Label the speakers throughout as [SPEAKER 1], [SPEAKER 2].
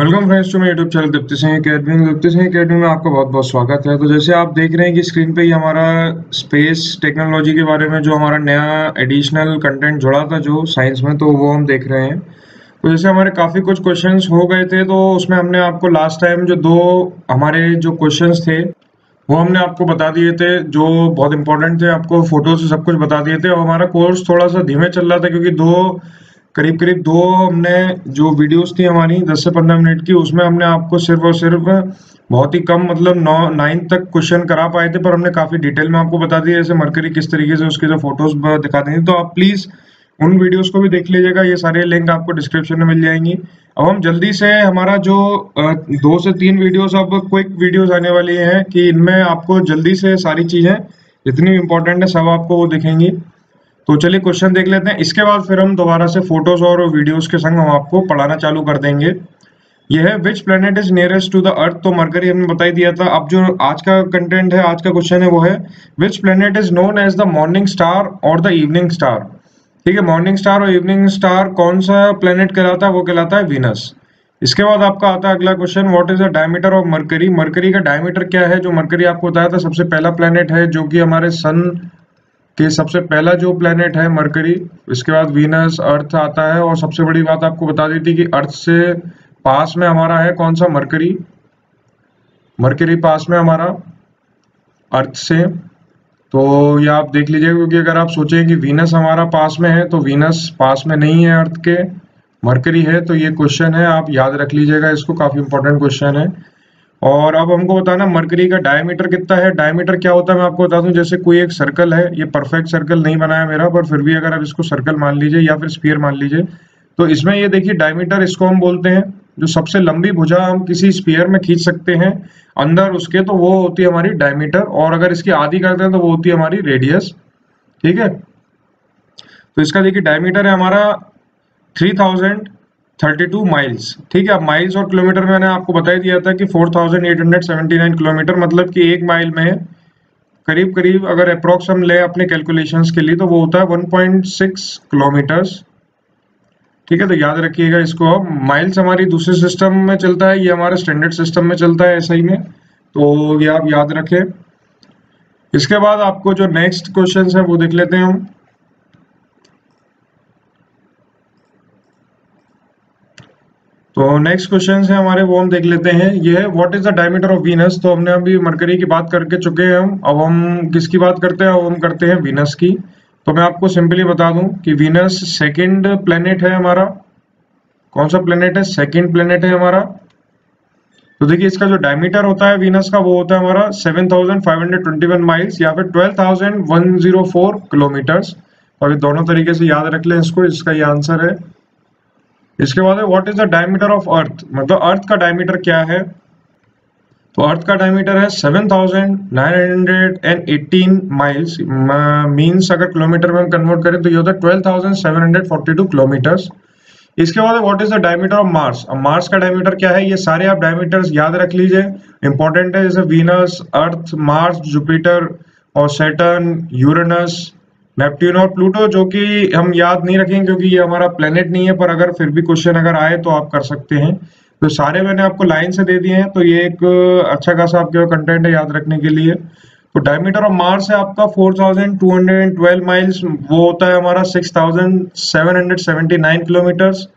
[SPEAKER 1] Welcome friends to my YouTube channel Deepti Singh academy Deepti Singh academy में आपका बहुत बहुत स्वागत है। तो जैसे आप देख रहे हैं कि स्क्रीन पे ही हमारा स्पेस टेक्नोलॉजी के बारे में जो हमारा नया एडिशनल कंटेंट जुड़ा था जो साइंस में तो वो हम देख रहे हैं। तो जैसे हमारे काफ़ी कुछ क्वेश्चन हो गए थे तो उसमें हमने आपको लास्ट टाइम जो दो हमारे जो क्वेश्चन थे, वो हमने आपको बता दिए थे, जो बहुत इंपॉर्टेंट थे आपको फ़ोटो से सब कुछ बता दिए थे। और हमारा कोर्स थोड़ा सा धीमे चल रहा था, क्योंकि दो करीब करीब दो हमने जो वीडियोस थी हमारी 10 से 15 मिनट की, उसमें हमने आपको सिर्फ़ और सिर्फ़ बहुत ही कम मतलब नौ नाइन तक क्वेश्चन करा पाए थे, पर हमने काफ़ी डिटेल में आपको बता दिया, जैसे मरकरी किस तरीके से उसके जो फ़ोटोज़ दिखा देंगे। तो आप प्लीज़ उन वीडियोस को भी देख लीजिएगा, ये सारे लिंक आपको डिस्क्रिप्शन में मिल जाएँगी। अब हम जल्दी से हमारा जो दो से तीन वीडियोस अब क्विक वीडियोस आने वाली हैं कि इनमें आपको जल्दी से सारी चीज़ें जितनी इंपॉर्टेंट है, सब आपको वो दिखेंगी। तो चलिए क्वेश्चन देख लेते हैं। इसके बाद फिर हम दोबारा से फ़ोटोज़ और वीडियोस के संग हम आपको पढ़ाना चालू कर देंगे। यह है which planet is nearest to the earth तो मरकरी हमने बता ही दिया था। अब जो आज का कंटेंट है, आज का क्वेश्चन है, वो है which planet is known as the morning star और द इवनिंग स्टार ठीक है मॉर्निंग स्टार और इवनिंग स्टार कौन सा प्लेनेट कहलाता है? वो कहलाता है वीनस इसके बाद आपका आता है अगला question what is the diameter of Mercury Mercury का डायमीटर क्या है? जो मरकरी आपको बताया था, सबसे पहला प्लेनेट है, जो कि हमारे सन कि सबसे पहला जो प्लेनेट है मरकरी इसके बाद वीनस अर्थ आता है और सबसे बड़ी बात आपको बता दी थी कि अर्थ से पास में हमारा है कौन सा? मरकरी मरकरी पास में हमारा अर्थ से। तो ये आप देख लीजिए, क्योंकि अगर आप सोचें कि वीनस हमारा पास में है तो वीनस पास में नहीं है अर्थ के मरकरी है तो ये क्वेश्चन है। आप याद रख लीजिएगा, इसको काफ़ी इंपॉर्टेंट क्वेश्चन है। और अब हमको बताना, मरकरी का डायमीटर कितना है? डायमीटर क्या होता है मैं आपको बता दूँ? जैसे कोई एक सर्कल है, ये परफेक्ट सर्कल नहीं बनाया मेरा, पर फिर भी अगर आप इसको सर्कल मान लीजिए या फिर स्पीयर मान लीजिए तो इसमें ये देखिए डायमीटर इसको हम बोलते हैं, जो सबसे लंबी भुजा हम किसी स्पीयर में खींच सकते हैं, अंदर उसके तो वो होती है हमारी डायमीटर और अगर इसकी आदि करते हैं तो वो होती है हमारी रेडियस ठीक है? तो इसका देखिए डायमीटर है हमारा three thousand thirty two miles ठीक है माइल्स और किलोमीटर मैंने आपको बता ही दिया था कि four thousand eight hundred seventy nine kilometre मतलब कि एक माइल में करीब करीब अगर अप्रोक्स हम ले अपने कैलकुलेशंस के लिए तो वो होता है वन पॉइंट सिक्स किलोमीटर्स ठीक है तो याद रखिएगा इसको अब माइल्स हमारी दूसरे सिस्टम में चलता है, ये हमारे स्टैंडर्ड सिस्टम में चलता है ऐसा ही में। तो ये आप याद रखें। इसके बाद आपको जो नेक्स्ट क्वेश्चन है, वो देख लेते हैं हम। तो नेक्स्ट क्वेश्चन है, हमारे, वो हम देख लेते हैं। ये है what is the diameter of Venus तो हमने अभी मरकरी की बात करके चुके हैं हम। अब हम किसकी बात करते हैं? अब हम करते हैं वीनस की। तो मैं आपको सिंपली बता दूँ कि वीनस सेकंड प्लेनेट है हमारा। कौन सा प्लेनेट है? सेकंड प्लेनेट है हमारा। तो देखिए, इसका जो डायमीटर होता है वीनस का, वो होता है हमारा 7521 माइल्स या फिर 12104 किलोमीटर्स अभी दोनों तरीके से याद रख लें इसको, इसका ये आंसर है। इसके बाद what is the diameter of Earth मतलब अर्थ का डायमीटर क्या है? तो अर्थ का डायमीटर है 7918 माइल्स मींस अगर किलोमीटर में हम कन्वर्ट करें तो ये होता है 12742 किलोमीटर्स इसके बाद what is the diameter of Mars अब मार्स का डायमीटर क्या है? ये सारे आप डायमीटर्स याद रख लीजिए। इंपॉर्टेंट है, जैसे वीनस अर्थ मार्स जुपिटर और सेटर्न यूरेनस नेपट्ट्यून और प्लूटो जो कि हम याद नहीं रखेंगे क्योंकि ये हमारा प्लेनेट नहीं है, पर अगर फिर भी क्वेश्चन अगर आए तो आप कर सकते हैं। तो सारे मैंने आपको लाइन से दे दिए हैं तो ये एक अच्छा खासा आपके कंटेंट है याद रखने के लिए। तो डायमीटर ऑफ़ मार्स है आपका 4212 माइल्स वो होता है हमारा 6779 किलोमीटर्स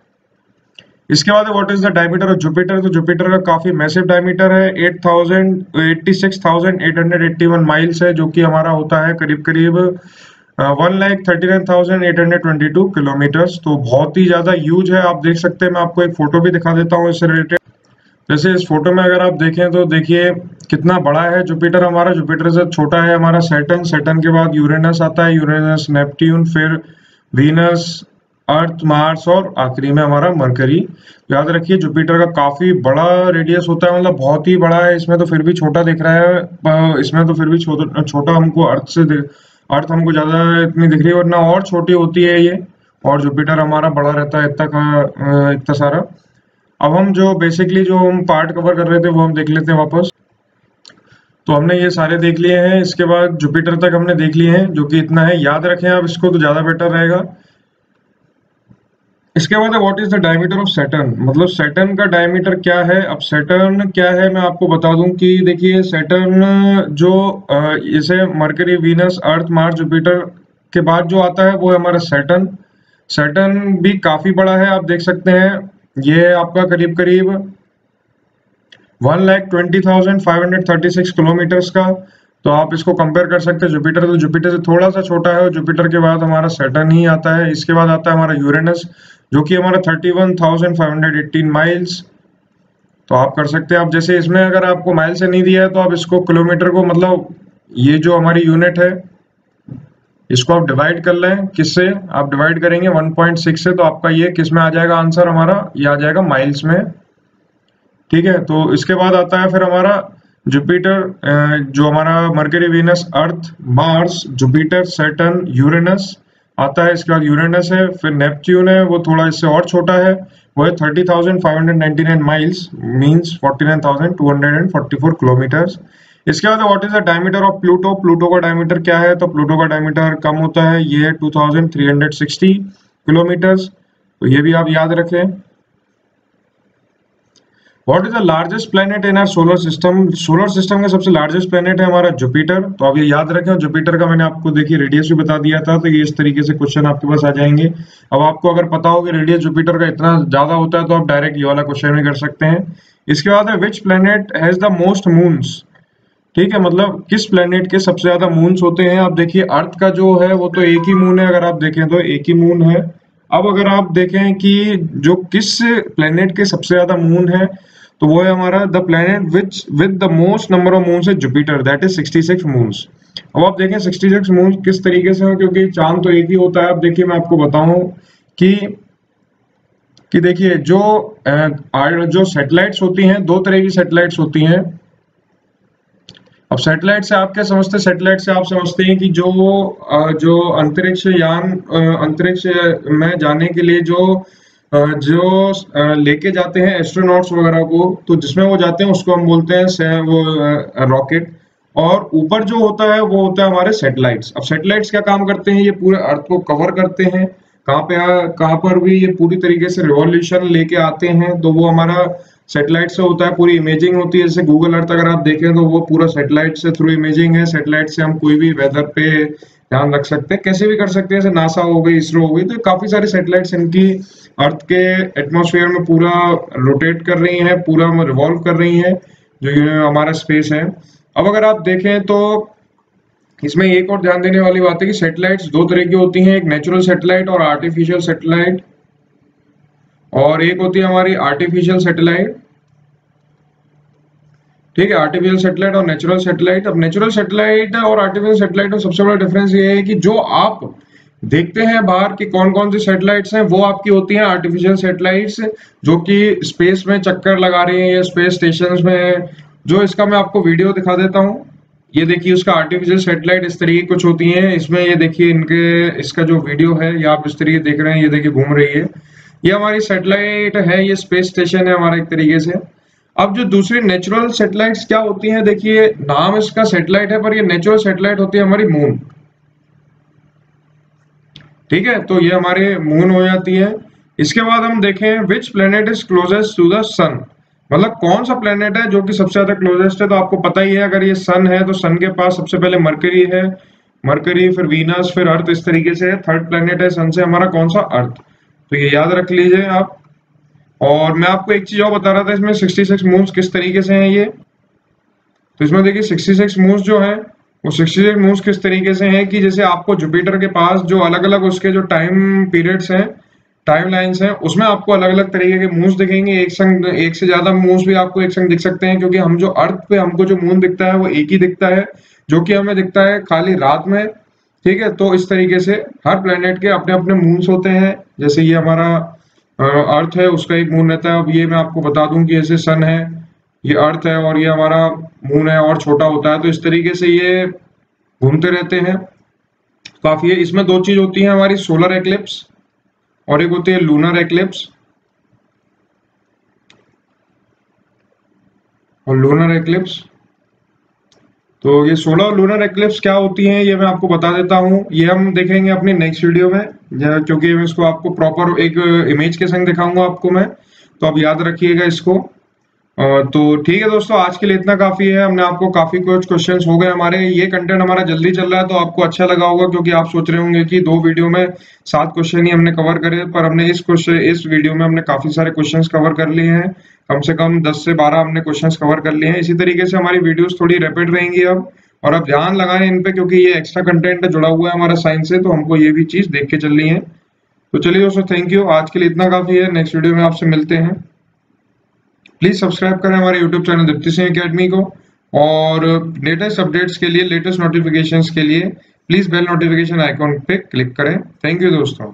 [SPEAKER 1] इसके बाद what is the diameter of Jupiter तो जुपिटर का काफ़ी मैसिव डायमीटर है 8000 86881 माइल्स है, जो कि हमारा होता है करीब करीब one lakh thirty nine thousand eight hundred twenty two kilometres तो बहुत ही ज़्यादा यूज़ है। आप देख सकते हैं, मैं आपको एक फ़ोटो भी दिखा देता हूँ इससे रिलेटेड जैसे इस फ़ोटो में अगर आप देखें तो देखिए, कितना बड़ा है जुपिटर हमारा। जुपिटर से छोटा है हमारा सेटन सेटन के बाद यूरेनस आता है। यूरेनस नेपट्ट्यून फिर वीनस अर्थ मार्स और आखिरी में हमारा मरकरी याद रखिए जुपिटर का काफ़ी बड़ा रेडियस होता है। मतलब बहुत ही बड़ा है। इसमें तो फिर भी छोटा दिख रहा है। इसमें तो फिर भी छोटा हमको अर्थ से अर्थ हमको ज़्यादा इतनी दिख रही है वरना और छोटी होती है ये, और जुपिटर हमारा बड़ा रहता है, इतना का इतना सारा। अब हम जो बेसिकली जो हम पार्ट कवर कर रहे थे, वो हम देख लेते हैं वापस। तो हमने ये सारे देख लिए हैं, इसके बाद जुपिटर तक हमने देख लिए हैं, जो कि इतना है। याद रखें आप, इसको तो ज़्यादा बेटर रहेगा। इसके बाद what is the diameter of Saturn मतलब सैटर्न का डायमीटर क्या है? अब सैटर्न क्या है? मैं आपको बता दूँ कि देखिए सैटर्न जो इसे Mercury Venus Earth Mars Jupiter के बाद जो आता है, वो है हमारा सैटर्न सैटर्न भी काफ़ी बड़ा है, आप देख सकते हैं। ये आपका करीब करीब one lakh twenty thousand five hundred thirty six kilometres का। तो आप इसको कंपेयर कर सकते हैं। जुपिटर तो जुपिटर से थोड़ा सा छोटा है और जुपिटर के बाद हमारा सैटर्न ही आता है। इसके बाद आता है हमारा यूरेनस जो कि हमारा thirty one thousand five hundred eighteen miles तो आप कर सकते हैं। आप जैसे इसमें अगर आपको माइल से नहीं दिया है तो आप इसको किलोमीटर को मतलब ये जो हमारी यूनिट है, इसको आप डिवाइड कर लें। किससे? आप डिवाइड करेंगे 1.6 से तो आपका ये किसमें आ जाएगा? आंसर हमारा ये आ जाएगा माइल्स में। ठीक है? तो इसके बाद आता है फिर हमारा जुपिटर जो हमारा Mercury Venus Earth Mars Jupiter Saturn Uranus आता है, इसके बाद यूरेनस है, फिर नेपच्यून है, वो थोड़ा इससे और छोटा है, वो है thirty thousand five hundred ninety nine miles means forty nine thousand two hundred and forty four kilometre इसके बाद what is the diameter of Pluto Pluto का डायमीटर क्या है? तो प्लूटो का डायमीटर कम होता है, ये है two thousand three hundred sixty kilometre तो ये भी आप याद रखें। What is the largest planet in our solar system solar system का सबसे लार्जेस्ट प्लेनेट है हमारा जुपिटर तो आप ये याद रखें जुपिटर का मैंने आपको देखिए रेडियस भी बता दिया था तो ये इस तरीके से क्वेश्चन आपके पास आ जाएँगे। अब आपको अगर पता हो कि रेडियस जुपिटर का इतना ज़्यादा होता है तो आप डायरेक्ट ये वाला क्वेश्चन भी कर सकते हैं। इसके बाद है which planet has the most moons ठीक है मतलब किस प्लेनेट के सबसे ज़्यादा मून्स होते हैं? आप देखिए अर्थ का जो है, वो तो एक ही मून है, अगर आप देखें तो एक ही मून है। अब अगर आप देखें कि जो किस प्लेनेट के सबसे ज़्यादा मून है तो वो है हमारा the planet which with the most number of moons है जुपिटर दैट इज़ 66 मून्स अब आप देखें 66 मून्स किस तरीके से है, क्योंकि चाँद तो एक ही होता है। अब देखिए मैं आपको बताऊँ कि कि देखिए जो जो सैटेलाइट्स होती हैं, दो तरह की सैटेलाइट्स होती हैं। अब सैटेलाइट से आप क्या समझते हैं? सैटेलाइट से आप समझते हैं कि जो जो अंतरिक्ष यान अंतरिक्ष में जाने के लिए जो जो लेके जाते हैं एस्ट्रोनॉट्स वगैरह को तो जिसमें वो जाते हैं, उसको हम बोलते हैं वो रॉकेट और ऊपर जो होता है, वो होता है हमारे सैटेलाइट्स अब सैटेलाइट्स क्या काम करते हैं? ये पूरे अर्थ को कवर करते हैं. कहाँ पे कहाँ पर भी ये पूरी तरीके से रिवॉल्यूशन लेके आते हैं तो वो हमारा सेटेलाइट से होता है, पूरी इमेजिंग होती है. जैसे गूगल अर्थ अगर आप देखें तो वो पूरा सेटेलाइट से थ्रू इमेजिंग है. सेटेलाइट से हम कोई भी वेदर पे ध्यान रख सकते हैं। कैसे भी कर सकते हैं, जैसे नासा हो गई इसरो हो गई तो काफ़ी सारी सैटेलाइट्स इनकी अर्थ के एटमोसफेयर में पूरा रोटेट कर रही हैं, पूरा रिवॉल्व कर रही हैं, जो हमारा स्पेस है। अब अगर आप देखें तो इसमें एक और ध्यान देने वाली बात है कि सैटेलाइट्स दो तरह की होती हैं, एक नेचुरल सैटेलाइट और आर्टिफिशियल सैटेलाइट और एक होती है हमारी आर्टिफिशियल सैटेलाइट ठीक है आर्टिफिशियल सैटेलाइट और नेचुरल सैटेलाइट अब नेचुरल सैटेलाइट और आर्टिफिशियल सैटेलाइट में सबसे बड़ा डिफरेंस ये है कि जो आप देखते हैं बाहर की कौन कौन सी सैटेलाइट्स हैं, वो आपकी होती हैं आर्टिफिशियल सैटेलाइट्स जो कि स्पेस में चक्कर लगा रही हैं या स्पेस स्टेशन में जो इसका मैं आपको वीडियो दिखा देता हूँ। ये देखिए, उसका आर्टिफिशियल सेटेलाइट इस तरीके कुछ होती हैं। इसमें ये देखिए, इनके, इसका जो वीडियो है, ये आप इस तरीके देख रहे हैं, ये देखिए घूम रही है। ये हमारी सेटेलाइट है, ये स्पेस स्टेशन है हमारा एक तरीके से। अब जो दूसरी नेचुरल सैटेलाइट्स क्या होती हैं, देखिए, नाम इसका सेटेलाइट है, पर ये नेचुरल सैटेलाइट होती है हमारी मून ठीक है तो ये हमारे मून हो जाती है। इसके बाद हम देखें which planet is closest to the sun मतलब कौन सा प्लेनेट है जो कि सबसे ज़्यादा क्लोजेस्ट है तो आपको पता ही है, अगर ये सन है तो सन के पास सबसे पहले मरकरी है। मरकरी फिर वीनस फिर अर्थ इस तरीके से है। थर्ड प्लेनेट है सन से हमारा कौन सा अर्थ तो ये याद रख लीजिए आप। और मैं आपको एक चीज़ और बता रहा था, इसमें 66 मूव्स किस तरीके से हैं ये? तो इसमें देखिए 66 मूव्स जो है, वो 66 मूव्स किस तरीके से हैं कि जैसे आपको जुपिटर के पास जो अलग अलग उसके जो टाइम पीरियड्स हैं टाइम लाइन्स हैं, उसमें आपको अलग अलग तरीके के मूव्स दिखेंगे। एक संग, एक से ज़्यादा मूव्स भी आपको एक संग दिख सकते हैं, क्योंकि हम जो अर्थ पे हमको जो मून दिखता है, वो एक ही दिखता है, जो कि हमें दिखता है खाली रात में। ठीक है तो इस तरीके से हर प्लेनेट के अपने अपने मून्स होते हैं। जैसे ये हमारा अर्थ है उसका एक मून रहता है। अब ये मैं आपको बता दूँ कि ऐसे सन है, ये अर्थ है और ये हमारा मून है और छोटा होता है। तो इस तरीके से ये घूमते रहते हैं। काफ़ी है। इसमें दो चीज़ होती है, हमारी सोलर एक्लिप्स और एक होती है लूनर एक्लिप्स। और लूनर एक्लिप्स तो ये सोलर लूनर एक्लिप्स क्या होती हैं, ये मैं आपको बता देता हूँ। ये हम देखेंगे अपनी नेक्स्ट वीडियो में क्योंकि मैं इसको आपको प्रॉपर एक इमेज के संग दिखाऊँगा आपको मैं। तो आप याद रखिएगा इसको। तो ठीक है दोस्तों, आज के लिए इतना काफ़ी है। हमने आपको काफ़ी कुछ क्वेश्चन हो गए हमारे। ये कंटेंट हमारा जल्दी चल रहा है तो आपको अच्छा लगा होगा, क्योंकि आप सोच रहे होंगे कि दो वीडियो में सात क्वेश्चन ही हमने कवर करे, पर हमने इस क्वेश्चन इस वीडियो में हमने काफ़ी सारे क्वेश्चन कवर कर लिए हैं। कम से कम दस से बारह हमने क्वेश्चन कवर कर लिए हैं। इसी तरीके से हमारी वीडियोज़ थोड़ी रैपिड रहेंगी अब, और अब ध्यान लगाएँ इन पे, क्योंकि ये एक्स्ट्रा कंटेंट जुड़ा हुआ है हमारा साइंस से तो हमको ये भी चीज़ देख के चलनी है। तो चलिए दोस्तों थैंक यू आज के लिए इतना काफ़ी है। नेक्स्ट वीडियो में आपसे मिलते हैं। प्लीज़ सब्सक्राइब करें हमारे YouTube channel Deepti Singh academy को और लेटेस्ट अपडेट्स के लिए लेटेस्ट नोटिफिकेशंस के लिए प्लीज़ बेल नोटिफिकेशन आइकॉन पे क्लिक करें। थैंक यू दोस्तों।